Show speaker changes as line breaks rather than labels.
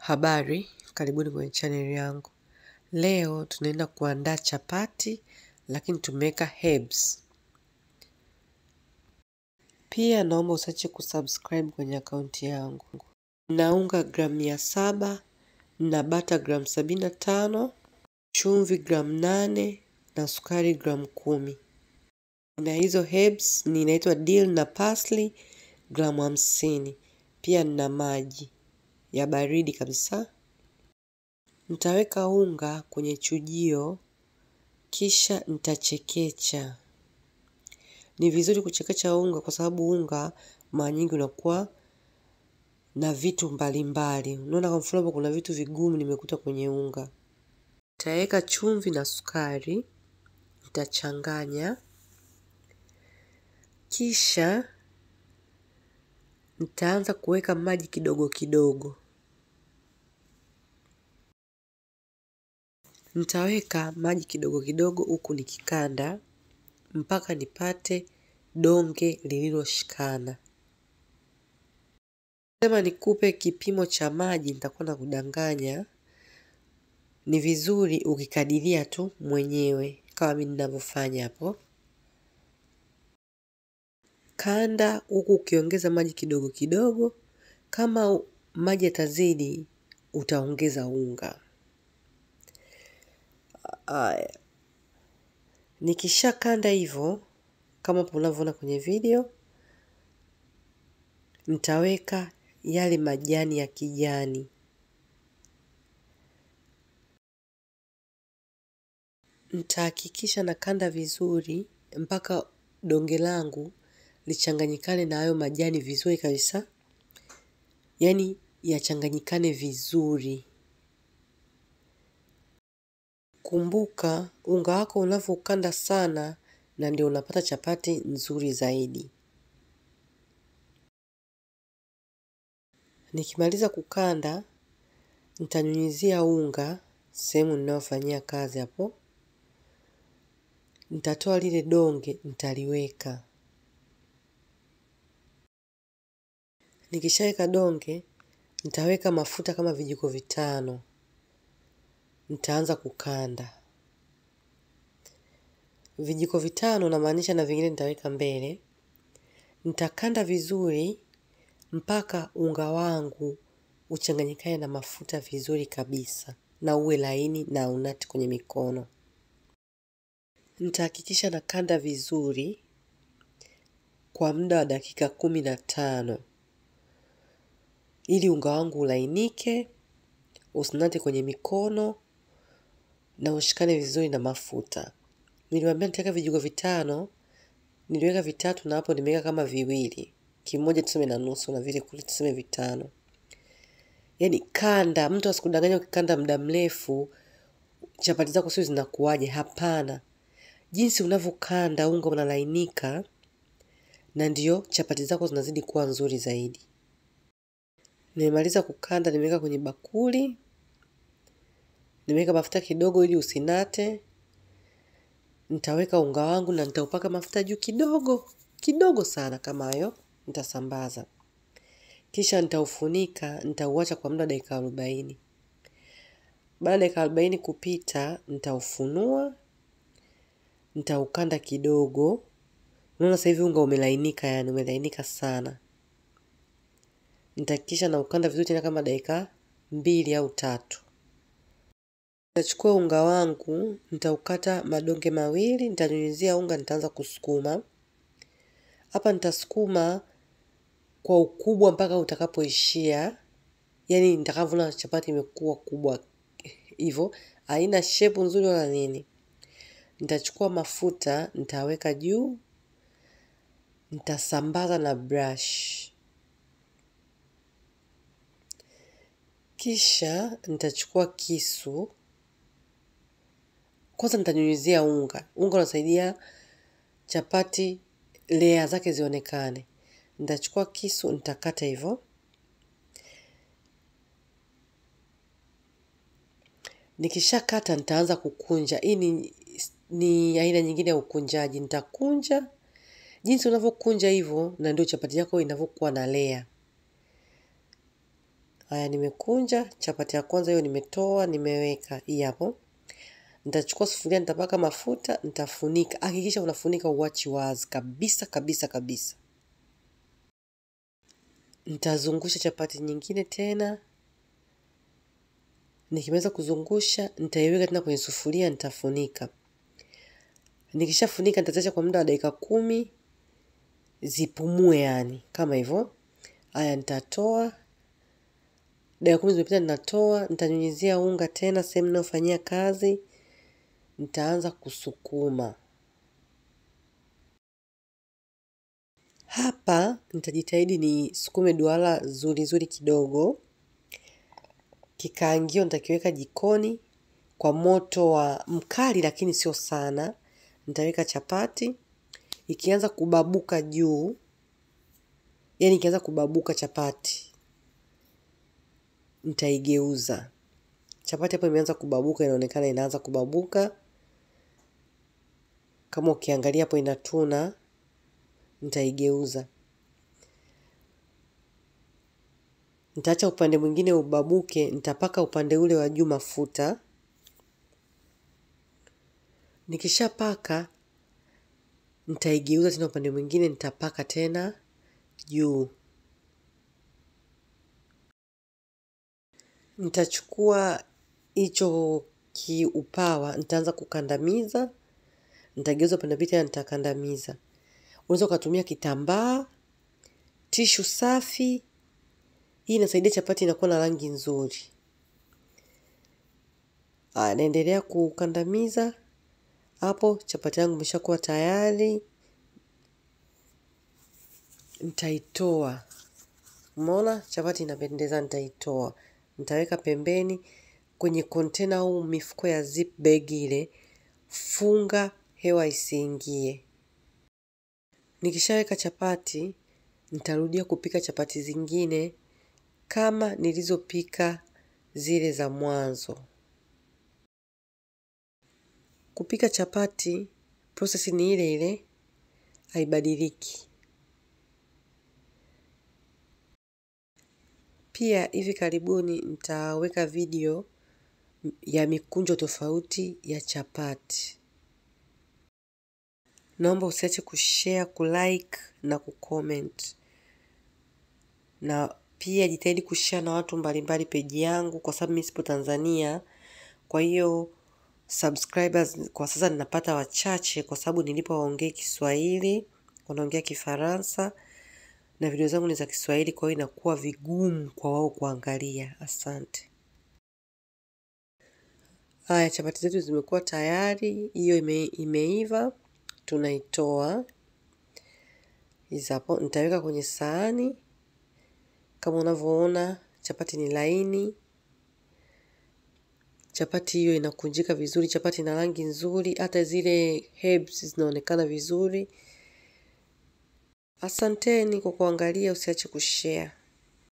Habari, karibuni kwenye channel yangu. Leo tunaenda kuandaa chapati lakini tumeweka herbs. Pia naomba usiache kusubscribe kwenye akaunti yangu. naunga gramu mia saba na bata gramu sabini na tano, chumvi gramu nane na sukari gramu kumi. Na hizo herbs ni inaitwa dill na parsley gramu hamsini. Pia nina maji ya baridi kabisa. Nitaweka unga kwenye chujio kisha nitachekecha. Ni vizuri kuchekecha unga kwa sababu unga mara nyingi unakuwa na vitu mbalimbali. Unaona kwa mfano kuna vitu vigumu nimekuta kwenye unga. Nitaweka chumvi na sukari, nitachanganya. Kisha nitaanza kuweka maji kidogo kidogo. Nitaweka maji kidogo kidogo huku nikikanda mpaka nipate donge lililoshikana. Sema nikupe kipimo cha maji nitakuwa nakudanganya. Ni vizuri ukikadiria tu mwenyewe kama mimi ninavyofanya hapo. Kanda huku ukiongeza maji kidogo kidogo. Kama maji yatazidi utaongeza unga. Aya. Nikishakanda hivyo kama mnavyoona kwenye video, nitaweka yale majani ya kijani. Nitahakikisha nakanda vizuri mpaka donge langu lichanganyikane na hayo majani vizuri kabisa. yani yachanganyikane vizuri. Kumbuka unga wako unavyokanda sana na ndio unapata chapati nzuri zaidi. Nikimaliza kukanda, nitanyunyizia unga sehemu ninayofanyia kazi hapo. Nitatoa lile donge, nitaliweka. Nikishaweka donge, nitaweka mafuta kama vijiko vitano. Nitaanza kukanda. Vijiko vitano namaanisha na vingine nitaweka mbele. Nitakanda vizuri mpaka unga wangu uchanganyikane na mafuta vizuri kabisa na uwe laini na unati kwenye mikono. Nitahakikisha nakanda vizuri kwa muda wa dakika kumi na tano. Ili unga wangu ulainike, usinate kwenye mikono na ushikane vizuri na mafuta. Niliwaambia nitaweka vijiko vitano, niliweka vitatu na hapo nimeweka kama viwili. Kimoja tuseme na nusu na vile kule tuseme vitano. Yaani kanda, mtu asikudanganya ukikanda muda mrefu, chapati zako sio zinakuwaje, hapana. Jinsi unavyokanda unga unalainika na ndio chapati zako zinazidi kuwa nzuri zaidi. Nimemaliza kukanda, nimeweka kwenye bakuli, nimeweka mafuta kidogo ili usinate. Nitaweka unga wangu na nitaupaka mafuta juu kidogo, kidogo sana kama hayo, nitasambaza. Kisha nitaufunika, nitauacha kwa muda dakika arobaini. Baada ya dakika arobaini kupita, nitaufunua, nitaukanda kidogo. Unaona sasa hivi unga umelainika yani, umelainika sana. Nitahakikisha naukanda vizuri tena kama dakika mbili au tatu. Nitachukua unga wangu, nitaukata madonge mawili, nitanyunyizia unga, nitaanza kusukuma. Hapa nitasukuma kwa ukubwa mpaka utakapoishia. Yaani nitakavyoona chapati imekuwa kubwa hivyo, haina shepu nzuri wala nini. Nitachukua mafuta, nitaweka juu, nitasambaza na brush. Kisha nitachukua kisu. Kwanza nitanyunyizia unga. Unga unasaidia chapati lea zake zionekane. Nitachukua kisu, nitakata hivyo. Nikishakata nitaanza kukunja. Hii ni, ni aina nyingine ya ukunjaji. Nitakunja. Jinsi unavyokunja hivyo na ndio chapati yako inavyokuwa na lea Haya, nimekunja chapati ya kwanza hiyo, nimetoa nimeweka hii hapo. Nitachukua sufuria, nitapaka mafuta, nitafunika. Hakikisha unafunika uwachi wazi kabisa kabisa kabisa. Nitazungusha chapati nyingine tena. Nikimaliza kuzungusha, nitaiweka tena kwenye sufuria, nitafunika. Nikishafunika nitaziacha kwa muda wa dakika kumi zipumue, yani kama hivyo. Haya, nitatoa. Dakika kumi zimepita, ninatoa. Nitanyunyizia unga tena sehemu ninayofanyia kazi. Nitaanza kusukuma. Hapa nitajitahidi ni sukume duara zuri zuri kidogo. Kikaangio nitakiweka jikoni kwa moto wa mkali, lakini sio sana. Nitaweka chapati, ikianza kubabuka juu, yani ikianza kubabuka chapati, nitaigeuza. Chapati hapo imeanza kubabuka, inaonekana inaanza kubabuka. Kama ukiangalia hapo inatuna, nitaigeuza. Nitaacha upande mwingine ubabuke, nitapaka upande ule wa juu mafuta. Nikishapaka nitaigeuza tena upande mwingine, nitapaka tena juu. Nitachukua hicho kiupawa, nitaanza kukandamiza, nitageuza upande pili tena nitakandamiza. Unaweza ukatumia kitambaa, tishu safi. Hii inasaidia chapati inakuwa na rangi nzuri. Naendelea kukandamiza. Hapo chapati yangu imeshakuwa tayari. Nitaitoa. Umeona chapati inapendeza, nitaitoa. Nitaweka pembeni kwenye kontena au mifuko ya zip bag ile. Funga hewa isiingie. Nikishaweka chapati, nitarudia kupika chapati zingine kama nilizopika zile za mwanzo. Kupika chapati, prosesi ni ile ile, haibadiliki. Pia hivi karibuni nitaweka video ya mikunjo tofauti ya chapati. Naomba usiache kushare, kulike na kucomment. Na pia jitahidi kushare na watu mbalimbali peji yangu kwa sababu mimi sipo Tanzania. Kwa hiyo subscribers kwa sasa ninapata wachache kwa sababu nilipo waongee Kiswahili, wanaongea Kifaransa na video zangu ni za Kiswahili kwa hiyo inakuwa vigumu kwa wao kuangalia. Asante. Haya, chapati zetu zimekuwa tayari, hiyo ime, imeiva, tunaitoa. Hizi hapo nitaweka kwenye sahani. Kama unavyoona chapati ni laini, chapati hiyo inakunjika vizuri, chapati ina rangi nzuri, hata zile herbs zinaonekana vizuri. Asanteni kwa kuangalia, usiache kushare.